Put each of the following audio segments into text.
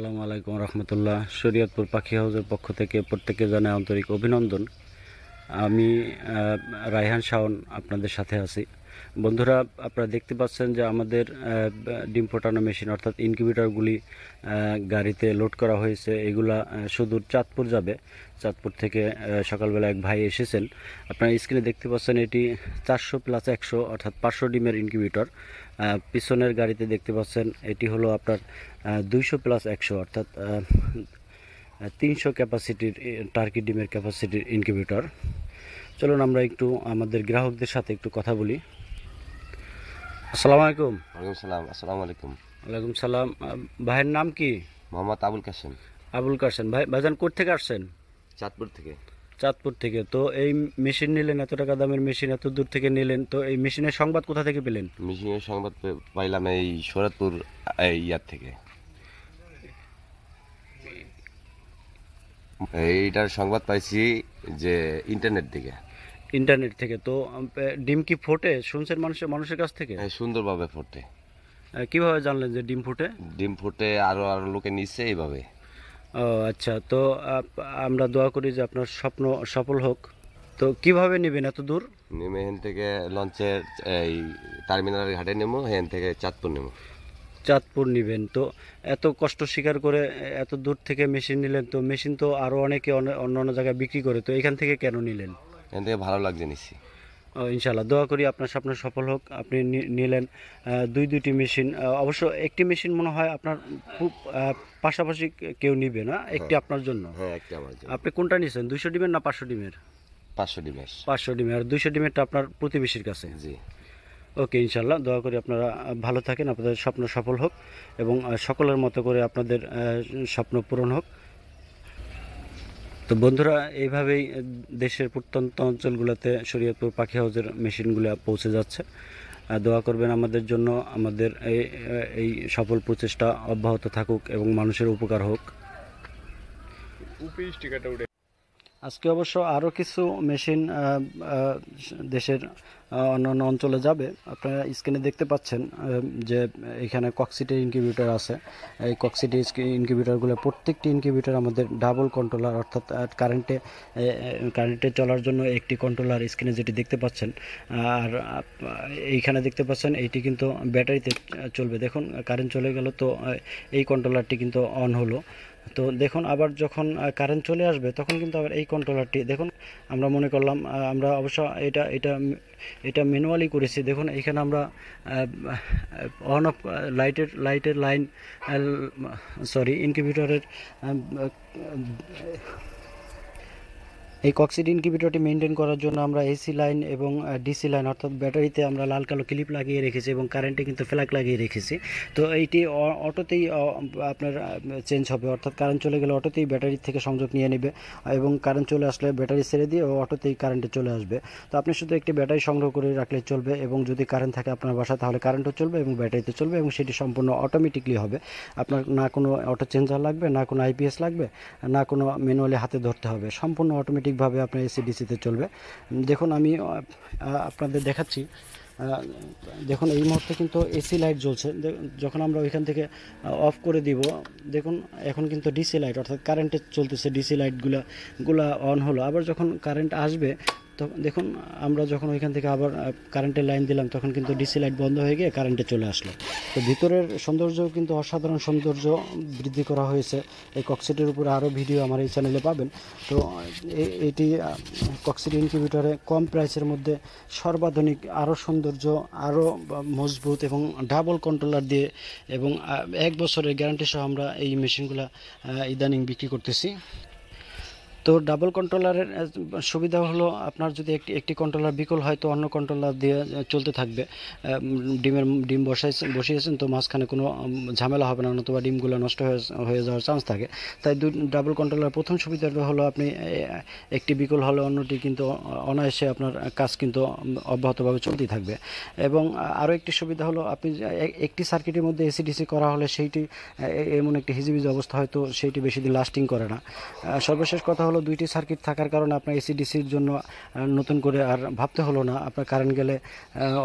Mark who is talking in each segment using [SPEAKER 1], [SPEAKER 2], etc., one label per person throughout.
[SPEAKER 1] আসসালামু আলাইকুম রহমতুল্লাহ। শরীয়তপুর পাখি হাউসের পক্ষ থেকে প্রত্যেকে জানাই আন্তরিক অভিনন্দন। আমি রায়হান শাওন আপনাদের সাথে আছি। বন্ধুরা, আপনারা দেখতে পাচ্ছেন যে আমাদের ডিম ফোটানো মেশিন, অর্থাৎ ইনকিউবেটারগুলি গাড়িতে লোড করা হয়েছে। এগুলা সুদূর চাঁদপুর যাবে। চাঁদপুর থেকে সকালবেলা এক ভাই এসেছেন। আপনারা স্ক্রিনে দেখতে পাচ্ছেন এটি চারশো প্লাস একশো অর্থাৎ পাঁচশো ডিমের ইনকিউবেটর পিছনের গাড়িতে দেখতে পাচ্ছেন এটি হলো আপনার দুইশো প্লাস একশো অর্থাৎ তিনশো ক্যাপাসিটির টার্কি ডিমের ক্যাপাসিটির ইনকিউবেটর চলুন আমরা একটু আমাদের গ্রাহকদের সাথে একটু কথা বলি। আসসালামু আলাইকুম।
[SPEAKER 2] ওয়ালাইকুম সালাম আসসালামু আলাইকুম।
[SPEAKER 1] ওয়ালাইকুম সালাম। ভাইয়ের নাম কি?
[SPEAKER 2] মোহাম্মদ আবুল কাসেম
[SPEAKER 1] আবুল কাসেম ভাই ভাইজান কোথা থেকে আসছেন?
[SPEAKER 2] চাঁদপুর থেকে।
[SPEAKER 1] চাঁদপুর থেকে। তো এই মেশিন নিলেন এত টাকা দামের মেশিন এত দূর থেকে নিলেন তো এই মেশিনের সংবাদ কোথা থেকে পেলেন?
[SPEAKER 2] মিশনের সংবাদ পাইলাম এই শরৎপুর এই ইয়ার থেকে। এইটার সংবাদ পাইছি যে ইন্টারনেট থেকে
[SPEAKER 1] ইন্টারনেট থেকে। তো ডিম কি ফোটে? শুনছেন মানুষের মানুষের কাছ থেকে?
[SPEAKER 2] সুন্দরভাবে ফোটে।
[SPEAKER 1] কীভাবে জানলেন যে ডিম ফোটে?
[SPEAKER 2] ডিম ফুটে আরও আরও লোকে নিচ্ছে এইভাবে।
[SPEAKER 1] ও আচ্ছা। তো আমরা দোয়া করি যে আপনার স্বপ্ন সফল হোক। তো কীভাবে নেবেন এত দূর?
[SPEAKER 2] নেমে এখান থেকে লঞ্চের এই টার্মিনালের ঘাটে নেব এখান থেকে চাঁদপুর নেব
[SPEAKER 1] চাঁদপুর নেবেন। তো এত কষ্ট স্বীকার করে এত দূর থেকে মেশিন নিলেন তো মেশিন তো আরও অনেকে অনে- অন্য অন্য জায়গায় বিক্রি করে তো এখান থেকে কেন নিলেন?
[SPEAKER 2] এখান থেকে ভালো লাগছে
[SPEAKER 1] ও, ইনশাল্লাহ দোয়া করি আপনার স্বপ্ন সফল হোক আপনি নিলেন দুই দুইটি মেশিন। অবশ্য একটি মেশিন মনে হয় আপনার পাশাপাশি কেউ নিবে না একটি আপনার জন্য।
[SPEAKER 2] হ্যাঁ একটা আমার জন্য।
[SPEAKER 1] আপনি কোনটা নিয়েছেন দুইশো ডিমের না পাঁচশো ডিমের?
[SPEAKER 2] পাঁচশো ডিমের।
[SPEAKER 1] পাঁচশো ডিমের আর দুইশো ডিমেরটা আপনার প্রতিবেশীর কাছে।
[SPEAKER 2] জি।
[SPEAKER 1] ওকে ইনশাল্লাহ দোয়া করি আপনারা ভালো থাকেন আপনাদের স্বপ্ন সফল হোক এবং সকলের মতো করে আপনাদের স্বপ্ন পূরণ হোক। তো বন্ধুরা এইভাবেই দেশের প্রত্যন্ত অঞ্চলগুলোতে শরীয়তপুর পাখি হাউসের মেশিনগুলো পৌঁছে যাচ্ছে। দোয়া করবেন আমাদের জন্য আমাদের এই সফল প্রচেষ্টা অব্যাহত থাকুক এবং মানুষের উপকার হোক। আজকে অবশ্য আরও কিছু মেশিন দেশের অন্যান্য অঞ্চলে যাবে। আপনারা স্ক্রিনে দেখতে পাচ্ছেন যে এখানে কক্সিটের ইনকিউবেটর আছে। এই কক্সিটি ইনকিউবেটরগুলো প্রত্যেকটি ইনকিউবেটর আমাদের ডাবল কন্ট্রোলার অর্থাৎ কারেন্টে কারেন্টে চলার জন্য একটি কন্ট্রোলার স্ক্রিনে যেটি দেখতে পাচ্ছেন। আর এইখানে দেখতে পাচ্ছেন, এইটি কিন্তু ব্যাটারিতে চলবে। দেখুন কারেন্ট চলে গেল, তো এই কন্ট্রোলারটি কিন্তু অন হলো। তো দেখুন, আবার যখন কারেন্ট চলে আসবে, তখন কিন্তু আবার এই কন্ট্রোলারটি দেখুন, আমরা মনে করলাম আমরা অবশ্য এটা এটা এটা ম্যানুয়ালি করেছি। দেখুন, এখানে আমরা অন অফ লাইটের লাইটের লাইন সরি ইনকিউবেটরের এই কক্সিড ইনকিউবেটরটি মেনটেন করার জন্য আমরা এসি লাইন এবং ডিসি লাইন অর্থাৎ ব্যাটারিতে আমরা লাল কালো ক্লিপ লাগিয়ে রেখেছি এবং কারেন্টে কিন্তু ফ্ল্যাগ লাগিয়ে রেখেছি। তো এইটি অটোতেই আপনার চেঞ্জ হবে। অর্থাৎ কারেন্ট চলে গেলে অটোতেই ব্যাটারি থেকে সংযোগ নিয়ে নেবে এবং কারেন্ট চলে আসলে ব্যাটারি ছেড়ে দিয়ে অটোতেই কারেন্টে চলে আসবে। তো আপনি শুধু একটি ব্যাটারি সংগ্রহ করে রাখলে চলবে এবং যদি কারেন্ট থাকে আপনার বাসা, তাহলে কারেন্টও চলবে এবং ব্যাটারিতে চলবে এবং সেটি সম্পূর্ণ অটোমেটিকলি হবে। আপনার না কোনো অটো চেঞ্জার লাগবে, না কোনো আইপিএস লাগবে, না কোনো ম্যানুয়ালি হাতে ধরতে হবে। সম্পূর্ণ অটোমেটিকভাবে আপনার এসি ডিসিতে চলবে। দেখুন, আমি আপনাদের দেখাচ্ছি দেখুন, এই মুহূর্তে কিন্তু এসি লাইট জ্বলছে। যখন আমরা ওইখান থেকে অফ করে দিব, দেখুন, এখন কিন্তু ডিসি লাইট অর্থাৎ কারেন্টে চলতেছে ডিসি লাইটগুলা গুলা অন হলো। আবার যখন কারেন্ট আসবে দেখুন, আমরা যখন ওইখান থেকে আবার কারেন্টের লাইন দিলাম, তখন কিন্তু ডিসি লাইট বন্ধ হয়ে গিয়ে কারেন্টে চলে আসলো। তো ভিতরের সৌন্দর্যও কিন্তু অসাধারণ সৌন্দর্য বৃদ্ধি করা হয়েছে। এই কক্সিটের উপরে আরও ভিডিও আমার এই চ্যানেলে পাবেন। তো এটি কক্সিট ইনকিউবেটরে কম প্রাইসের মধ্যে সর্বাধুনিক আরও সৌন্দর্য আরও মজবুত এবং ডাবল কন্ট্রোলার দিয়ে এবং এক বছরের গ্যারান্টি সহ আমরা এই মেশিনগুলো ইদানিং বিক্রি করতেছি। তো ডাবল কন্ট্রোলারের সুবিধা হলো আপনার যদি একটি একটি কন্ট্রোলার বিকল হয়, তো অন্য কন্ট্রোলার দিয়ে চলতে থাকবে। ডিমের, ডিম বসাইছেন বসিয়েছেন, তো মাঝখানে কোনো ঝামেলা হবে না নতুবা ডিমগুলো নষ্ট হয়ে হয়ে যাওয়ার চান্স থাকে। তাই দুই ডাবল কন্ট্রোলার প্রথম সুবিধাটা হলো আপনি একটি বিকল হলে অন্যটি কিন্তু অনায়াসে আপনার কাজ কিন্তু অব্যাহতভাবে চলতেই থাকবে। এবং আরও একটি সুবিধা হলো আপনি একটি সার্কিটের মধ্যে এসিডিসি করা হলে সেইটি এমন একটি হিজিবিজি অবস্থা হয়তো সেইটি বেশি দিন লাস্টিং করে না। সর্বশেষ কথা হলো দুইটি সার্কিট থাকার কারণে আপনার এসিডিসির জন্য নতুন করে আর ভাবতে হলো না। আপনার কারেন্ট গেলে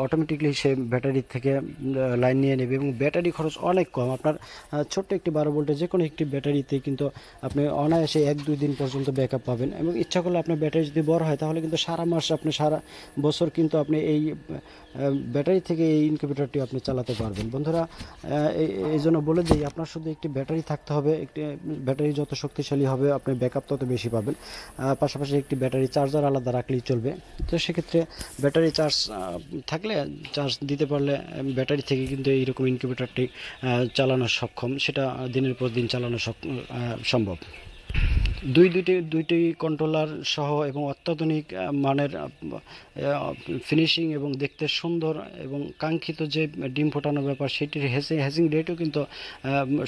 [SPEAKER 1] অটোমেটিকলি সে ব্যাটারি থেকে লাইন নিয়ে নেবে এবং ব্যাটারি খরচ অনেক কম। আপনার ছোট্ট একটি বারো ভোল্টের যে কোনো একটি ব্যাটারিতে কিন্তু আপনি অনায়াসে এক, দুই দিন পর্যন্ত ব্যাকআপ পাবেন এবং ইচ্ছা করলে আপনার ব্যাটারি যদি বড় হয়, তাহলে কিন্তু সারা মাস আপনি, সারা বছর কিন্তু আপনি এই ব্যাটারি থেকে এই ইনকিউবেটরটি আপনি চালাতে পারবেন। বন্ধুরা এই- এই জন্য বলে দিই, আপনার শুধু একটি ব্যাটারি থাকতে হবে, একটি ব্যাটারি যত শক্তিশালী হবে, আপনি ব্যাকআপ তত বেশি পাবেন। পাশাপাশি একটি ব্যাটারি চার্জার আলাদা রাখলেই চলবে। তো সেক্ষেত্রে ব্যাটারি চার্জ থাকলে চার্জ দিতে পারলে ব্যাটারি থেকে কিন্তু এইরকম ইনকিউবেটারটি চালানো সক্ষম। সেটা দিনের পর দিন চালানো সম্ভব। দুই দুইটি দুইটি কন্ট্রোলার সহ এবং অত্যাধুনিক মানের ফিনিশিং এবং দেখতে সুন্দর এবং কাঙ্ক্ষিত যে ডিম ফোটানোর ব্যাপার, সেটির হেসিং হ্যাসিং রেটও কিন্তু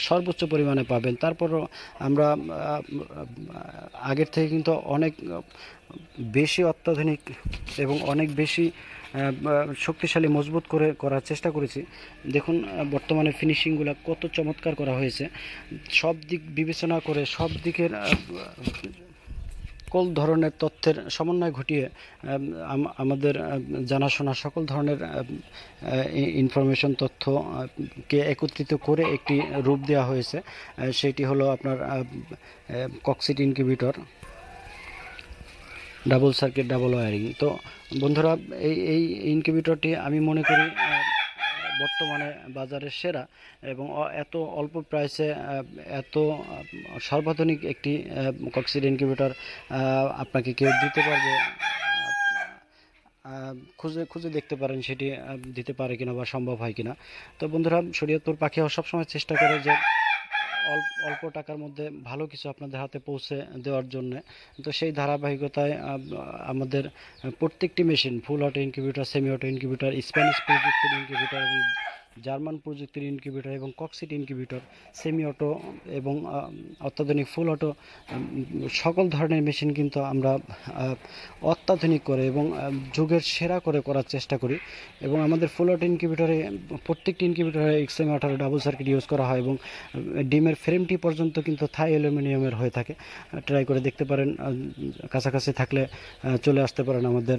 [SPEAKER 1] সর্বোচ্চ পরিমাণে পাবেন। তারপরও আমরা আগের থেকে কিন্তু অনেক বেশি অত্যাধুনিক এবং অনেক বেশি শক্তিশালী মজবুত করে করার চেষ্টা করেছি। দেখুন বর্তমানে ফিনিশিংগুলো কত চমৎকার করা হয়েছে। সব দিক বিবেচনা করে সব দিকের সকল ধরনের তথ্যের সমন্বয় ঘটিয়ে আম, আম- আমাদের জানাশোনা সকল ধরনের ইনফরমেশন তথ্যকে একত্রিত করে একটি রূপ দেওয়া হয়েছে। সেটি হলো আপনার কক্সিট incubator double circuit, double wiring. তো বন্ধুরা, এই এই ইনকিউবেটরটি আমি মনে করি বর্তমানে বাজারের সেরা এবং এত অল্প প্রাইসে এত সর্বাধুনিক একটি কক্সিড ইনকিউবেটর আপনাকে কেউ দিতে পারবে খুঁজে খুঁজে দেখতে পারেন সেটি দিতে পারে কিনা বা সম্ভব হয় কিনা। তো বন্ধুরা, শরীয়তপুর পাখি সবসময় চেষ্টা করে যে অল্প টাকার মধ্যে ভালো কিছু আপনাদের হাতে পৌঁছে দেওয়ার জন্য। তো সেই ধারাবাহিকতায় আমাদের প্রত্যেকটি machine, full auto incubator, semi auto incubator, Spanish প্রযুক্তির ইনকিউবেটর এবং জার্মান প্রযুক্তির ইনকিউবেটর এবং কক্সিট ইনকিউবেটর সেমি অটো এবং অত্যাধুনিক ফুল অটো সকল ধরনের মেশিন কিন্তু আমরা অত্যাধুনিক করে এবং যুগের সেরা করে করার চেষ্টা করি এবং আমাদের ফুল অটো ইনকিউবেটরে প্রত্যেকটি ইনকিউবেটরে এক্সএম আঠারো ডাবল সার্কিট ইউজ করা হয় এবং ডিমের ফ্রেমটি পর্যন্ত কিন্তু থাই অ্যালুমিনিয়ামের হয়ে থাকে। ট্রাই করে দেখতে পারেন কাছাকাছি থাকলে চলে আসতে পারেন আমাদের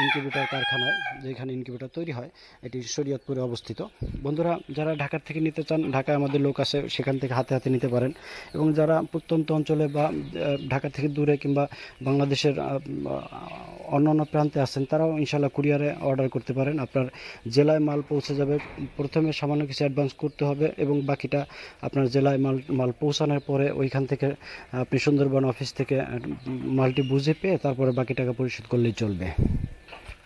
[SPEAKER 1] ইনকিউবেটর কারখানায়, যেখানে ইনকিউবেটর তৈরি হয়, এটি শরীয়তপুরে অবস্থিত। বন্ধুরা, যারা ঢাকার থেকে নিতে চান, ঢাকায় আমাদের লোক আছে, সেখান থেকে হাতে হাতে নিতে পারেন। এবং যারা প্রত্যন্ত অঞ্চলে বা ঢাকা থেকে দূরে কিংবা বাংলাদেশের অন্য অন্য প্রান্তে আছেন, তারাও ইনশাল্লাহ কুরিয়ারে অর্ডার করতে পারেন। আপনার জেলায় মাল পৌঁছে যাবে, প্রথমে সামান্য কিছু অ্যাডভান্স করতে হবে এবং বাকিটা আপনার জেলায় মাল মাল পৌঁছানোর পরে ওইখান থেকে, আপনি সুন্দরবন অফিস থেকে মালটি বুঝে পেয়ে তারপরে বাকি টাকা পরিশোধ করলেই চলবে।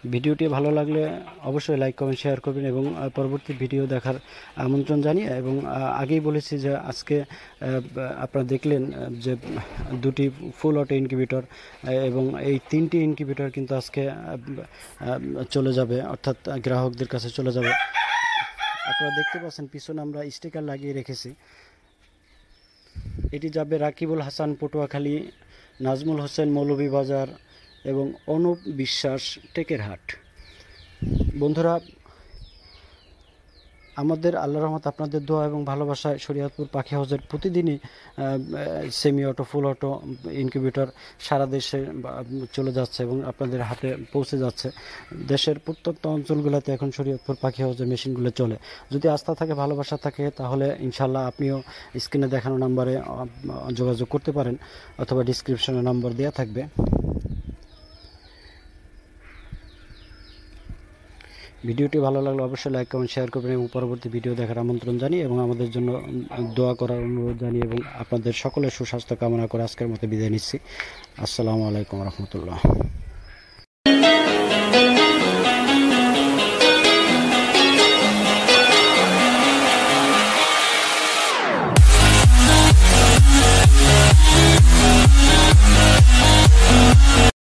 [SPEAKER 1] ভিডিওটি ভালো লাগলে অবশ্যই লাইক, কমেন্ট, শেয়ার করবেন এবং পরবর্তী ভিডিও দেখার আমন্ত্রণ জানিয়ে এবং আগেই বলেছি যে আজকে আপনারা দেখলেন যে দুটি ফুল অটো ইনকিউবেটর এবং এই তিনটি ইনকিউবেটর কিন্তু আজকে চলে যাবে, অর্থাৎ গ্রাহকদের কাছে চলে যাবে। আপনারা দেখতে পাচ্ছেন পিছনে আমরা স্টিকার লাগিয়ে রেখেছি। এটি যাবে রাকিবুল হাসান পটুয়াখালী, নাজমুল হোসেন মৌলভীবাজার এবং অনুপ বিশ্বাস টেকেরহাট বন্ধুরা, আমাদের আল্লাহ রহমত, আপনাদের দোয়া এবং ভালোবাসায় শরীয়তপুর পাখি হাউসের প্রতিদিনই semi auto full auto incubator সারা দেশে চলে যাচ্ছে এবং আপনাদের হাতে পৌঁছে যাচ্ছে। দেশের প্রত্যন্ত অঞ্চলগুলোতে এখন শরীয়তপুর পাখি হাউসের মেশিনগুলো চলে। যদি আস্থা থাকে, ভালোবাসা থাকে, তাহলে ইনশাল্লাহ আপনিও স্ক্রিনে দেখানো নাম্বারে যোগাযোগ করতে পারেন, অথবা ডিসক্রিপশনে নাম্বার দেওয়া থাকবে। ভিডিওটি ভালো লাগলে অবশ্যই লাইক কমেন্ট শেয়ার করবেন এবং পরবর্তী ভিডিও দেখার আমন্ত্রণ জানি এবং আমাদের জন্য দোয়া করার অনুরোধ জানিয়ে এবং আপনাদের সকলের সুস্বাস্থ্য কামনা করে আজকের মতো বিদায় নিচ্ছি। আসসালামু আলাইকুম রহমতুল্লাহ।